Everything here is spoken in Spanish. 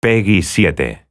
Peggy 7.